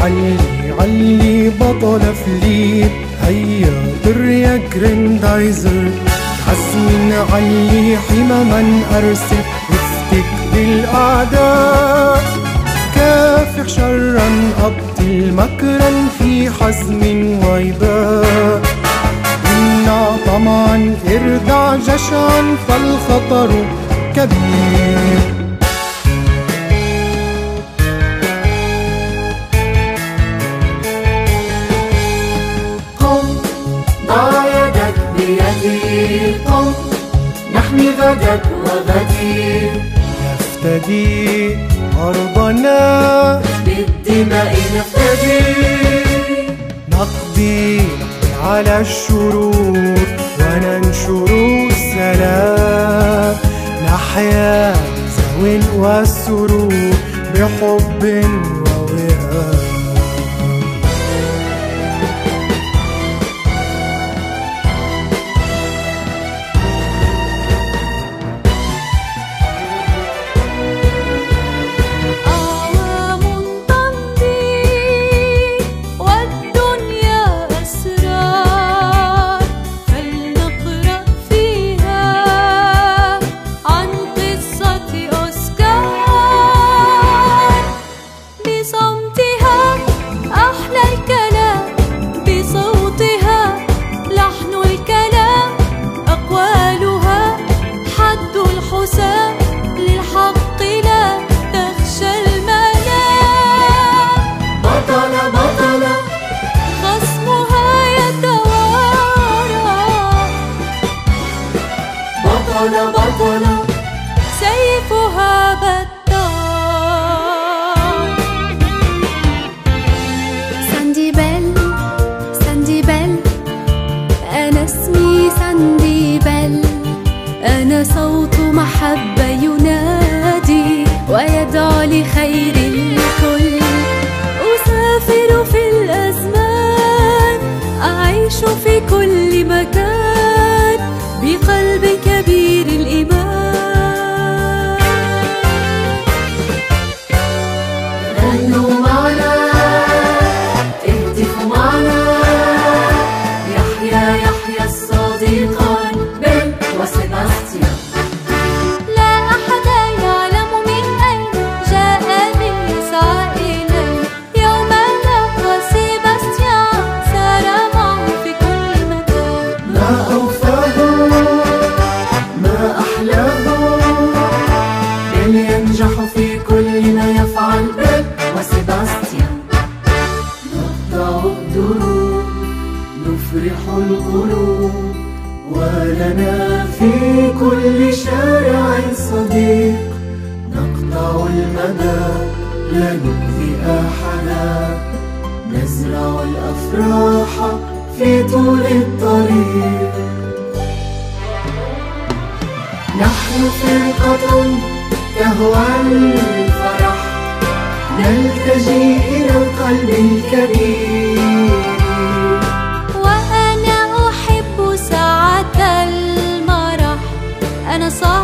علي علي بطل فليت هيا طر يا جريندايزر حسن علي حمما أرسل وافتك بالأعداء. كافح شرا أبطل مكرا في حزم ويباء امنع طمعا اردع جشعا فالخطر كبير. غدك وغدي نفتدي أرضنا بالدماء نفتدي. نقضي على الشرور وننشر السلام. نحيا زو والسرور بحب ووئام بطل بطل سيفها بطال. ساندي بيل ساندي بيل أنا اسمي ساندي بيل أنا صوت محبة. نفرح القلوب ولنا في كل شارع صديق. نقطع المدى لا نؤذي أحدا. نزرع الأفراح في طول الطريق. نحن فرقة تهوى الفرح نلتجي إلى القلب الكبير أنا صار